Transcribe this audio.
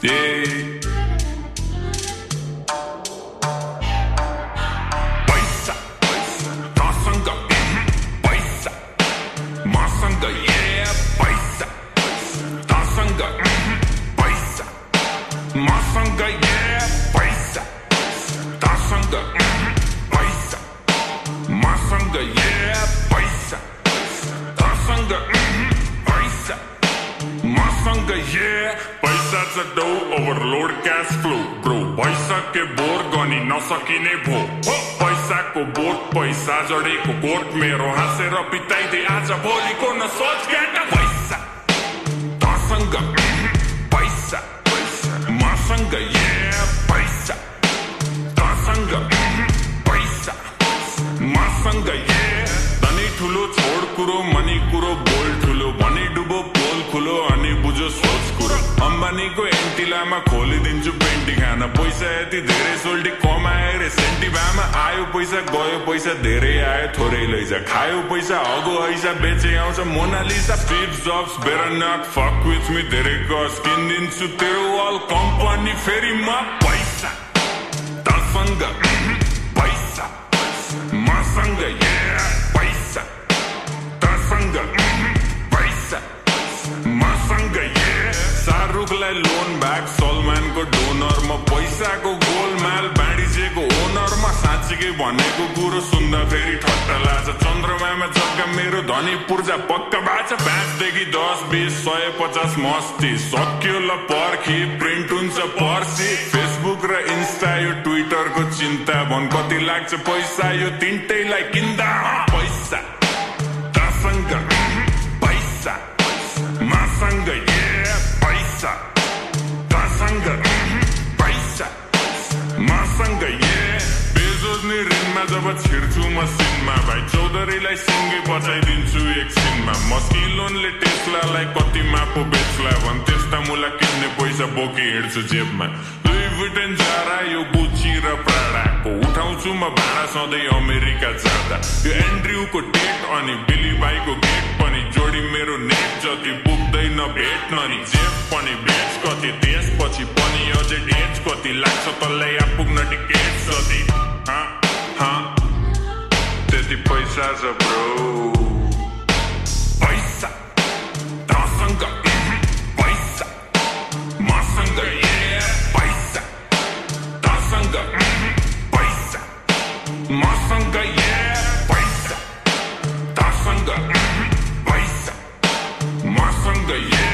Yeah. मसँग पैसा तसँग पैसा मसँग ए पैसा तसँग पैसा मसँग ए पैसा छ डौ ओभरलोड क्यास फ्लो ग्रो भइसके बोर गनि नसकिने भो पैसाको को पैसा जडेको कोट मेरो हाँसेर बिताइदिए आज भोलिको न सोच क्याटा पैसा मसँग पैसा मसँग धनी ठुलो छोड कुरो मनी कुरो बोल ठुलो भने डुबो पोल खुलो अनि बुझो सोच कुरो अम्बानीको एन्टिलामा खोलिदिन्छु पेन्टी खाना पैसा यति धेरै सोल्टी कमाए रे सेन्टिभामा आयो पैसा गयो पैसा धेरै आयो थोरै लैजा खायो पैसा हगो हैसा बेचे आउँछ मोनालिसा फिप जब्स फक विथ मी धेरै किनिदिन्छु तेरो वाल कम्पनी फेरि मसँग पैसा मसँग पैसा तसँग पैसा मसँग शाहरुखलाई लोन ब्याग सलमानको डोनरमा पैसाको गोलमाल बाँडिजेको ओनरमा साँच्चीकै भनेको कुरो सुन्दा फेरि ठट्टा लाग्छ चन्द्रमामा जग्गा मेरो धनी पूर्जा पक्का बाँच पाँचदेखि दस बिस सय पचास मस्ती सकियो ल हुन्छ पर्सी र इन्स्टा यो ट्विटरको चिन्ता भन। कति लाग्छ पैसा? यो तिनटैलाई किन्दा? पैसा। तसँग पैसा। मासँग पैसा। तसँग पैसा। मासँग सोच्ने रिङमा जब छिर्छु मसिनमा भाइ चौधरीलाई सँगै बचाइदिन्छु एकछिनमा मस्किलोनले टेस्लालाई कति पो बेच्ला भन् त्यस्ता मुला किन्ने पैसा बोके हिँड्छु जेबमा। दुई बुटेन जारा यो गुची र प्राडाको। उठाउँछु म भाँडा सधैँ अमेरिका जाँदा। यो एन्ड्रियुको डेट अनि बिली भाइको गेट। पनि मेरो नेट जति पुग्दैन भेट्न अनि जेप पनि भेट कति त्यसपछि पनि अझै डेट कति लाग्छ तल्लै यहाँ पुग्न टिकेट जति त्यति पैसा छ ब्रो पैसा Yeah.